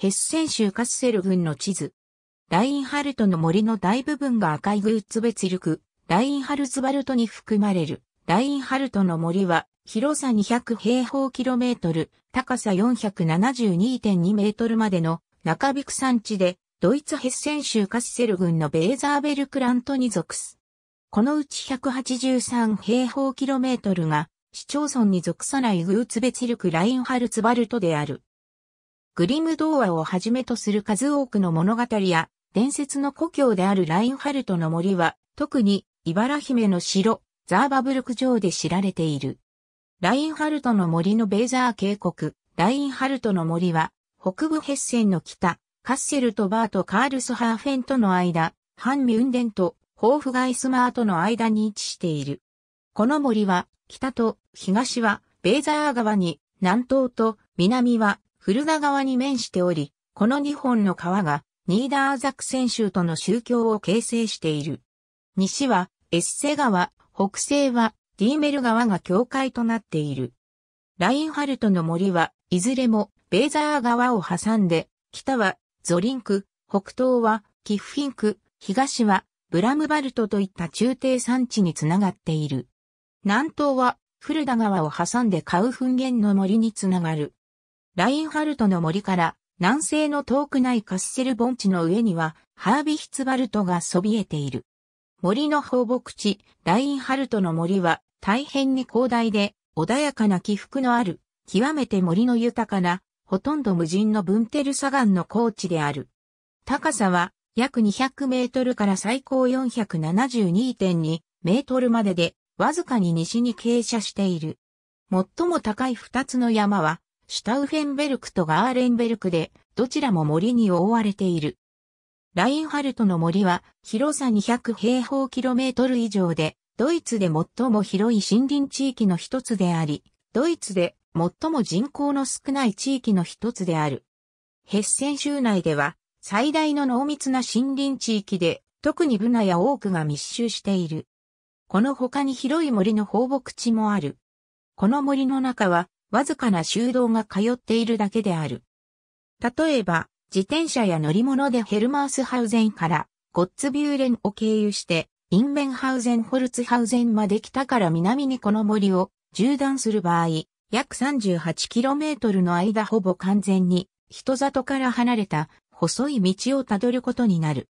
ヘッセン州カッセル郡の地図。ラインハルトの森の大部分が赤いグーツベツルク、ラインハルツバルトに含まれる。ラインハルトの森は、広さ200平方キロメートル、高さ472.2メートルまでの中ビク山地で、ドイツヘッセン州カッセル郡のベーザーベルクラントに属す。このうち183平方キロメートルが市町村に属さないグーツベツルクラインハルツバルトである。グリム童話をはじめとする数多くの物語や伝説の故郷であるラインハルトの森は特に茨姫の城ザーバブルク城で知られている。ラインハルトの森のベーザー渓谷、ラインハルトの森は北部ヘッセンの北、カッセルとバーとカールスハーフェンとの間、ハンミュンデンとホーフガイスマートの間に位置している。この森は、北と東はベーザー川に、南東と南はフルダ川に面しており、この2本の川がニーダーザクセン州との宗教を形成している。西はエッセ川、北西はディーメル川が境界となっている。ラインハルトの森はいずれもベーザー川を挟んで、北はゾリンク、北東はキッフィンク、東はブラムバルトといった中低山地につながっている。南東はフルダ川を挟んでカウフンゲンの森につながる。ラインハルトの森から南西の遠くないカッセル盆地の上にはハービヒツバルトがそびえている。森の放牧地、ラインハルトの森は大変に広大で穏やかな起伏のある、極めて森の豊かな、ほとんど無人のブンテル砂岩の高地である。高さは約200メートルから最高472.2メートルまでで、わずかに西に傾斜している。最も高い二つの山は、シュタウフェンベルクとガーレンベルクで、どちらも森に覆われている。ラインハルトの森は、広さ200平方キロメートル以上で、ドイツで最も広い森林地域の一つであり、ドイツで最も人口の少ない地域の一つである。ヘッセン州内では、最大の濃密な森林地域で、特にブナやオークが密集している。この他に広い森の放牧地もある。この森の中は、わずかな修道が通っているだけである。例えば、自転車や乗り物でヘルマースハウゼンからゴッツビューレンを経由して、インベンハウゼンホルツハウゼンまで北から南にこの森を縦断する場合、約 38km の間ほぼ完全に人里から離れた細い道をたどることになる。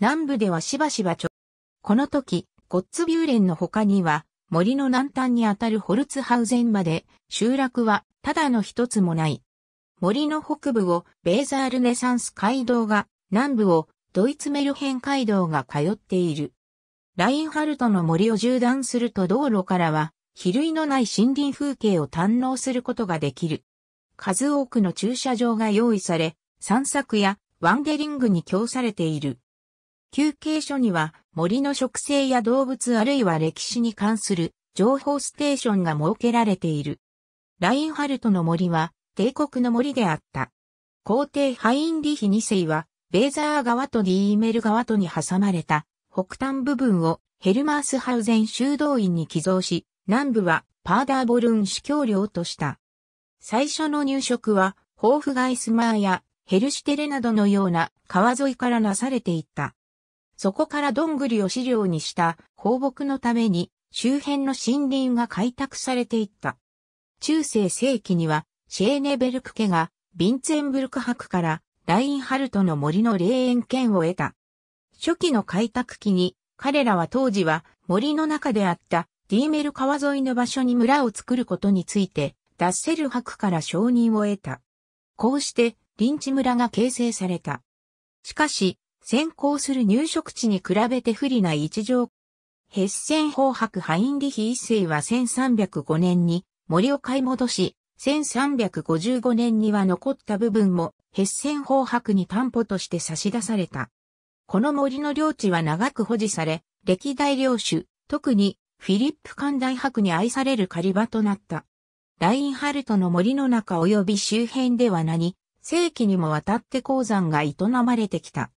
南部ではしばしばちょ、この時、ゴッツビューレンの他には、森の南端にあたるホルツハウゼンまで、集落はただの一つもない。森の北部をベーザールネサンス街道が、南部をドイツメルヘン街道が通っている。ラインハルトの森を縦断すると道路からは、比類のない森林風景を堪能することができる。数多くの駐車場が用意され、散策やワンデリングに供されている。休憩所には森の植生や動物あるいは歴史に関する情報ステーションが設けられている。ラインハルトの森は帝国の森であった。皇帝ハインリヒ2世はベーザー川とディーメル川とに挟まれた北端部分をヘルマースハウゼン修道院に寄贈し、南部はパーダーボルン司教領とした。最初の入植は、ホーフガイスマーやヘルシテレなどのような川沿いからなされていった。そこからどんぐりを飼料にした放牧のために周辺の森林が開拓されていった。中世世紀にはシェーネベルク家がビンツェンブルク博からラインハルトの森の霊園権を得た。初期の開拓期に彼らは当時は森の中であったディーメル川沿いの場所に村を作ることについてダッセル博から承認を得た。こうして臨地村が形成された。しかし、先行する入植地に比べて不利な一条。ヘッセン法博ハインリヒ一世は1305年に森を買い戻し、1355年には残った部分もヘッセン法博に担保として差し出された。この森の領地は長く保持され、歴代領主、特にフィリップ艦大博に愛される狩り場となった。ラインハルトの森の中及び周辺では何、世紀にもわたって鉱山が営まれてきた。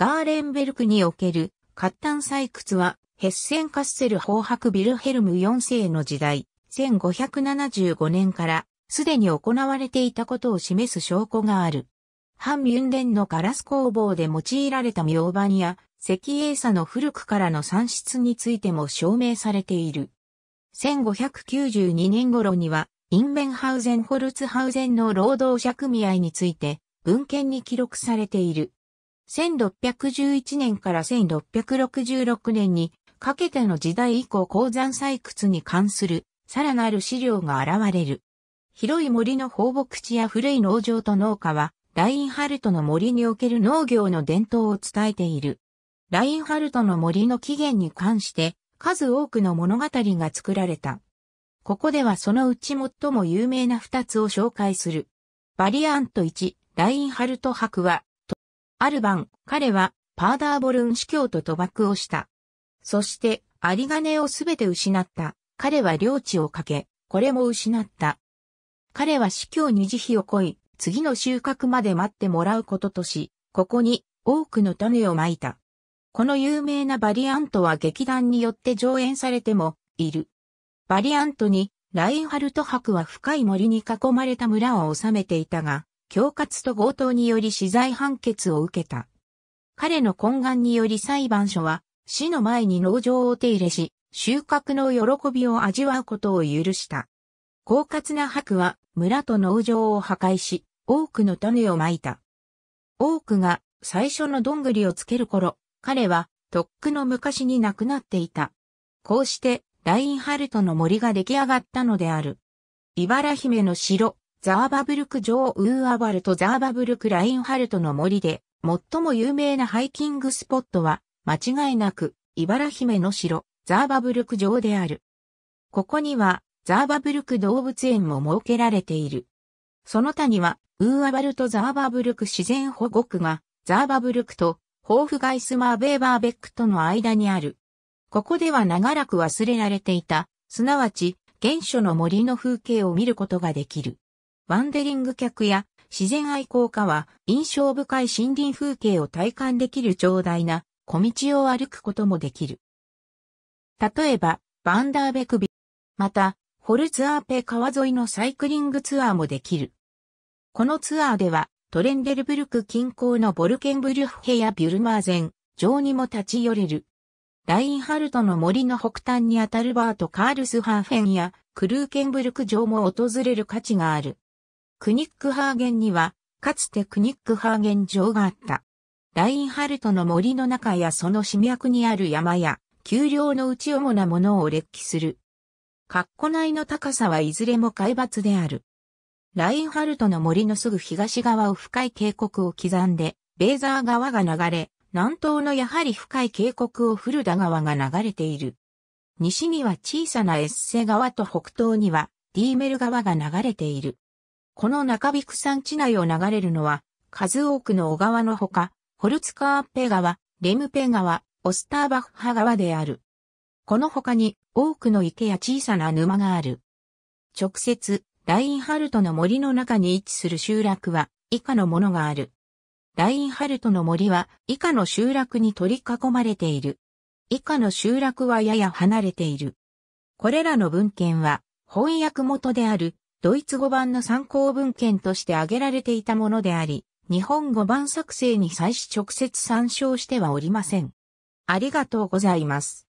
ガーレンベルクにおける活炭採掘はヘッセンカッセル法博ビルヘルム4世の時代、1575年からすでに行われていたことを示す証拠がある。反ミュンデンのガラス工房で用いられた明板や石英砂の古くからの産出についても証明されている。1592年頃には、インベンハウゼン・ホルツハウゼンの労働者組合について文献に記録されている。1611年から1666年にかけての時代以降鉱山採掘に関するさらなる資料が現れる。広い森の放牧地や古い農場と農家は、ラインハルトの森における農業の伝統を伝えている。ラインハルトの森の起源に関して数多くの物語が作られた。ここではそのうち最も有名な二つを紹介する。バリアント1、ラインハルト博は、ある晩、彼はパーダーボルン司教と賭博をした。そして、有金をすべて失った。彼は領地をかけ、これも失った。彼は司教に慈悲をこい、次の収穫まで待ってもらうこととし、ここに多くの種をまいた。この有名なバリアントは劇団によって上演されてもいる。バリアントにラインハルト博は深い森に囲まれた村を治めていたが、恐喝と強盗により死罪判決を受けた。彼の懇願により裁判所は死の前に農場を手入れし、収穫の喜びを味わうことを許した。狡猾な博は村と農場を破壊し、多くの種をまいた。多くが最初のどんぐりをつける頃、彼は、とっくの昔に亡くなっていた。こうして、ラインハルトの森が出来上がったのである。茨姫の城、ザーバブルク城ウーアバルとザーバブルクラインハルトの森で、最も有名なハイキングスポットは、間違いなく、茨姫の城、ザーバブルク城である。ここには、ザーバブルク動物園も設けられている。その他には、ウーアバルトザーバブルク自然保護区が、ザーバブルクとホーフガイスマーベーバーベックとの間にある。ここでは長らく忘れられていた、すなわち、原初の森の風景を見ることができる。ワンデリング客や自然愛好家は印象深い森林風景を体感できる長大な小道を歩くこともできる。例えば、バンダーベクビ、また、ホルツアーペ川沿いのサイクリングツアーもできる。このツアーでは、トレンデルブルク近郊のボルケンブリュッヘやビュルマーゼン、城にも立ち寄れる。ラインハルトの森の北端にあたるバート・カールスハーフェンやクルーケンブルク城も訪れる価値がある。クニックハーゲンには、かつてクニックハーゲン城があった。ラインハルトの森の中やその侵脈にある山や、丘陵の内主なものを列記する。カッコ内の高さはいずれも海抜である。ラインハルトの森のすぐ東側を深い渓谷を刻んで、ベーザー川が流れ、南東のやはり深い渓谷をフルダ川が流れている。西には小さなエッセ川と北東にはディーメル川が流れている。この中ビク山地内を流れるのは、数多くの小川のほか、ホルツカーペ川、レムペ川、オスターバッハ川である。この他に多くの池や小さな沼がある。直接、ラインハルトの森の中に位置する集落は以下のものがある。ラインハルトの森は以下の集落に取り囲まれている。以下の集落はやや離れている。これらの文献は翻訳元であるドイツ語版の参考文献として挙げられていたものであり、日本語版作成に際し直接参照してはおりません。ありがとうございます。